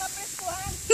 na pessoa.